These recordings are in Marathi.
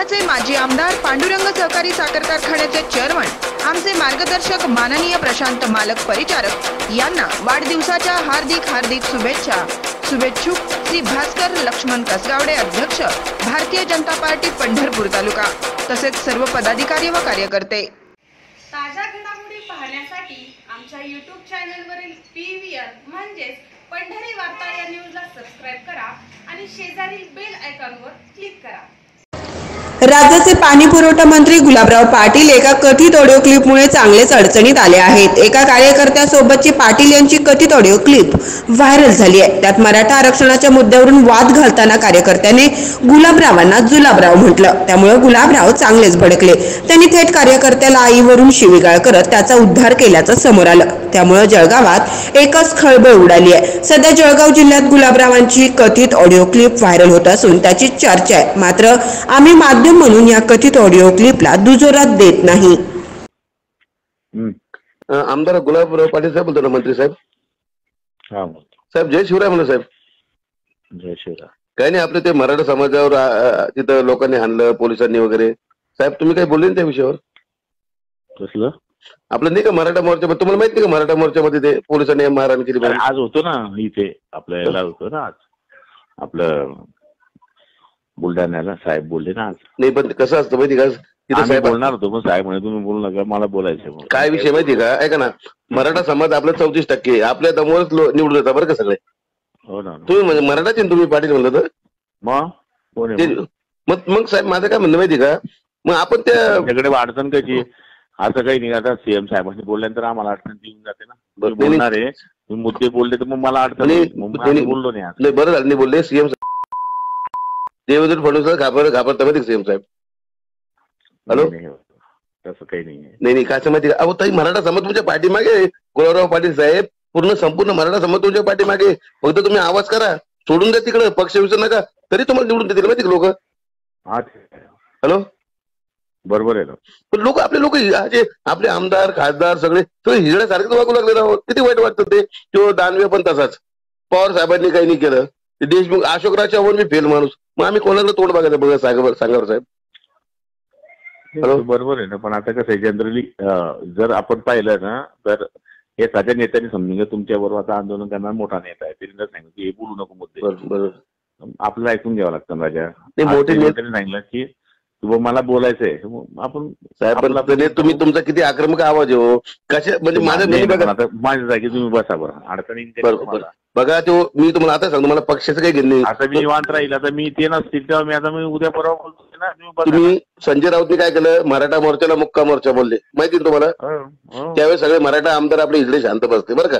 माढ्याचे माजी आमदार पांडुरंग सहकारी साखर कारखान्याचे चेअरमन आमचे मार्गदर्शक माननीय प्रशांत मालक परिचारक यांना वाढदिवसाच्या हार्दिक हार्दिक शुभेच्छा. शुभेच्छुक श्री भास्कर लक्ष्मण कसगावडे अध्यक्ष भारतीय जनता पार्टी पंढरपूर तालुका तसेच सर्व पदाधिकारी व कार्यकर्ते. ताज्या घडामोडी पाहण्यासाठी आमच्या यूट्यूब चॅनलवरील पी व्ही आर म्हणजेच पंढरी वार्ता या न्यूजला सबस्क्राईब करा आणि शेजारील बेल आयकॉनवर क्लिक करा. राज्याचे पाणी पुरवठा मंत्री गुलाबराव पाटील एका कथित ऑडिओ क्लिपमुळे चांगलेच अडचणीत आले आहेत. एका कार्यकर्त्यासोबतची पाटील यांची कथित ऑडिओ क्लिप व्हायरल झाली आहे. त्यात मराठा आरक्षणाच्या मुद्द्यावरून वाद घालताना कार्यकर्त्याने गुलाबरावांना जुलाबराव म्हटलं. त्यामुळे गुलाबराव चांगलेच भडकले. त्यांनी थेट कार्यकर्त्याला आईवरून शिवीगाळ करत त्याचा उद्धार केल्याचं समोर आलं. त्यामुळे जळगावात एकच खळबळ उडाली आहे. सध्या जळगाव जिल्ह्यात गुलाबरावांची कथित ऑडिओ क्लिप व्हायरल होत असून त्याची चर्चा आहे. मात्र आम्ही माध्यम म्हणून या कथित ऑडिओ क्लिपला दुजोरात देत नाही. आमदार गुलाबराव पाटील साहेब बोलतो ना मंत्री साहेब? हा साहेब जय शिवराय म्हणलं साहेब. जय श्रीराम काही नाही आपलं ते मराठा समाजावर तिथं लोकांनी हाणलं पोलिसांनी वगैरे. साहेब तुम्ही काही बोलले ना त्या विषयावर? कसलं? आपलं नाही का मराठा मोर्चा तुम्हाला माहीत नाही का मराठा मोर्चामध्ये ते पोलिसांनी मारहाण केली म्हणून? आज होतो ना इथे आपल्या याला होतो ना आज. आपलं बुलढाण्याला साहेब बोलले ना आज. नाही पण कसं असतं माहिती का? तिथं आम्ही साहेब बोलणार होतो पण साहेब म्हणे तुम्ही बोलू नका मला बोलायचं म्हणून. काय विषय माहिती का? ऐका ना मराठा समाज आपला चौतीस टक्के आपल्या दमोरच लो- निवडून येतात बरं का सगळे? हो ना तुम्ही म्हणजे मराठाचे ना तुम्ही पाटील म्हणलं तर? मग? कोण ते आहे मग? मग मग साहेब माझं काय म्हणणं माहिती का? मग आपण त्या तुमच्याकडे अडचण कशी असं काही नाही आता सीएम साहेबांनी बोलल्यानंतर आम्हाला अडचण येऊन जाते ना. बोलणार आहे तुम्ही मुद्दे बोलले तर मग मला अडचण नाही, येईल. मग नाही, आम्ही बोललो नाही आज नाही बरं झालं नाही बोलले सीएम देवेंद्र फडणवीस घाबर घाबरता माहिती सीएम साहेब. हॅलो? नाही, तसं काही नाही. नाही नाही काय माहिती अहो ताई मराठा समाज तुमच्या पाठीमागे. गुलाबराव पाटील साहेब पूर्ण संपूर्ण मराठा समाज तुमच्या पाठीमागे. फक्त तुम्ही आवाज करा. सोडून द्या तिकडे. पक्ष विसरू नका. तरी तुम्हाला निवडून देतील माहिती लोक? हा. हॅलो बरोबर आहे ना. पण लोक आपले लोक जे आपले आमदार खासदार सगळे सगळे हिजड्यासारखेच वागू लागले राहो किती वाईट वाटतं ते? तो दानवे पण तसाच. पवार साहेबांनी काही नाही केलं. ते देशमुख अशोकराव चव्हाण मी फेल माणूस. मग आम्ही कोणाला तोंड बघायचं बघा सांगा सांगावर साहेब. बरोबर आहे ना पण आता कसं आहे जनरली जर आपण पाहिलं ना तर हे साध्या नेत्यांनी समजून घ्या तुमच्या बरोबर आता आंदोलन करणार मोठा नेता आहे त्यांनी सांगितलं की हे बोलू नको मुद्दे. आपल्याला ऐकून घ्यावं लागतं राजा. मोठे त्या नेते नेत्याने सांगितलं की मला बोलायचंय. आपण साहेब तरी तुम्ही तुमचा किती आक्रमक आवाज हो. कशा म्हणजे माझं नाही, मी नाही, बघा पण आता माझ्या जागी तुम्ही बसा बरं. अडचणी. बघा तो मी तुम्हाला आता सांगतो मला पक्षाचं काही घेणं आता मी निवांत राहील. आता मी ते नसतील तेव्हा मी आता मी उद्या परवा बोलतो ना? तुम्ही संजय राऊतने काय केलं? मराठा मोर्चाला मुक्का मोर्चा बोलले. माहिती तुम्हाला? हो, हो. त्यावेळेस सगळे मराठा आमदार आपले इकडे शांत बसते बरं का.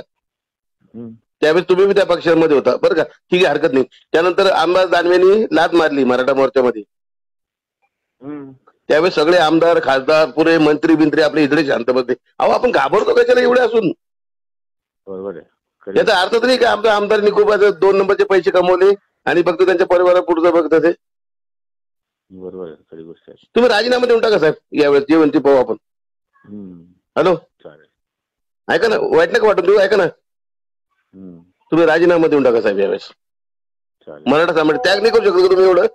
त्यावेळेस तुम्ही बी त्या पक्षांमध्ये होता बरं का? ठीक आहे हरकत नाही. त्यानंतर आमदार दानवेनी लात मारली मराठा मोर्चामध्ये. त्यावेळेस सगळे आमदार खासदार पुरे मंत्री बिंत्री आपले इकडे शांत बसते अहो आपण घाबरतो कशाला एवढे असून? बरोबर आहे. याचा अर्थ तर नाही का आमच्या आमदारांनी खूप असं दोन नंबरचे पैसे कमवले आणि फक्त त्यांच्या परिवारा पुढचं बघत ते बरोबर आहे. गोष्ट आहे. तुम्ही राजीनामा देऊन टाका साहेब यावेळेस जेवण ते पाहू आपण. हॅलो? ऐका ना वाईट नका वाटून देऊ ऐका ना. तुम्ही राजीनामा देऊन टाका साहेब यावेळेस. मराठा समाज त्याग नाही करू शकतो तुम्ही एवढं?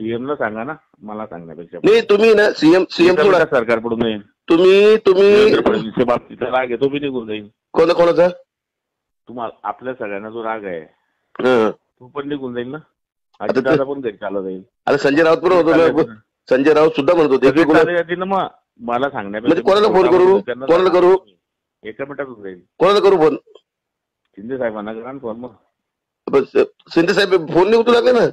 सीएम ला सांगा ना मला सांगण्यापेक्षा नाही तुम्ही ना सीएम सीएम इथं बघा सरकारकडून येईल तुम्ही तुम्ही फडणवीसच्या बाबतीत राग आहे तो बी निघून जाईल कोणा कोणाचा? तुम्हाला आपल्या सगळ्यांना जो राग आहे हं. तो पण निघून जाईल ना. आता पण घरी चालत जाईल. आता संजय राऊत पण होतो ना. संजय राऊत सुद्धा म्हणत होते सगळे की कोणा- चालत जातील ना मग मला म्हणजे कोणाला फोन करू? कोणाला करू? एका मिनिटात होऊन जाईल. कोणाला करू फोन? शिंदे साहेबांना करा ना फोन मग. बस, शिंदे साहेब फोन नाही उचलू लागले ना.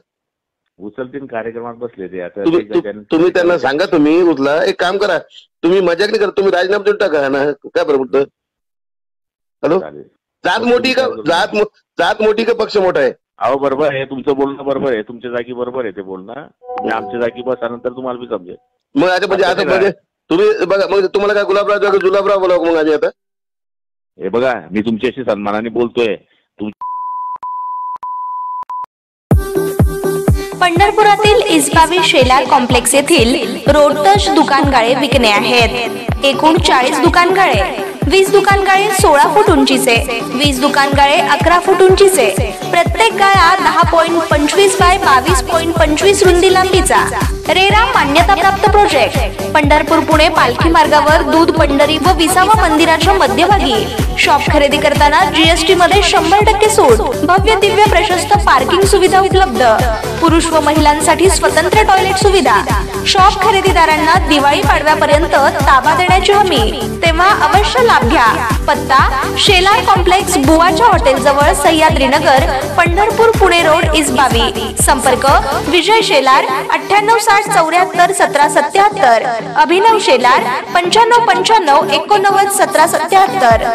उचलतील कार्यक्रमात बसले ते आता तुम्ही ते तु- त्यांनी- तुम्ही त्यांना सांगा तुम्ही उचला. एक काम करा. तुम्ही मजाक नाही करा तुम्ही राजीनामा देऊन टाका ना. काय बरं बोलतं हॅलो? चालेल. जात मोठी का जात मो- जात मोठी का पक्ष मोठा आहे? अहो बरोबर आहे. तुमचं बोलणं बरोबर आहे. तुमच्या जागी बरोबर आहे ते बोलणं. तुम्ही आमच्या जागी बसा नंतर तुम्हाला बी समजेल मग आता म्हणजे आता म्हणजे तुम्ही बघा मग तुम्हाला काय गुलाबराव जुलाबराव बोलावं मग आम्ही आता? हे बघा मी तुमच्याशी सन्मानाने बोलतोय. पंढरपुरातील इस्बावी शेलार कॉम्प्लेक्स येथील रोड टच विकणे आहेत. एकूण चाळीस दुकान गाळे वीस दुकान गाळे सोळा फूट उंचीचे वीस दुकान गाळे अकरा फूट उंचीचे. प्रत्येक गाळा दहा पॉईंट पंचवीस बाय बावीस पॉईंट पंचवीस रुंदी लांबीचा रेरा मान्यता प्राप्त प्रोजेक्ट पंढरपूर पुणे पालखी मार्गावर दूध पंढरी व विसावा मंदिराच्या मध्यभागी. शॉप खरेदी करताना जीएसटी मध्ये शंभर टक्के सूट भव्य दिव्य प्रशस्त पार्किंग सुविधा उपलब्ध. पुरुष व महिलांसाठी स्वतंत्र टॉयलेट सुविधा. शॉप खरेदीदारांना दिवाळी पाडव्यापर्यंत ताबा देण्याची हमी. तेव्हा अवश्य लाभ घ्या. पत्ता शेलार कॉम्प्लेक्स बुवाच्या हॉटेल जवळ सह्याद्रीनगर पंढरपूर पुणे रोड इस्बावी. संपर्क विजय शेलार अठ्ठ्याण्णव साठ चौऱ्याहत्तर सतरा सत्याहत्तर. अभिनव शेलार पंच्याण्णव पंच्याण्णव एकोणनव्वद सतरा सत्याहत्तर.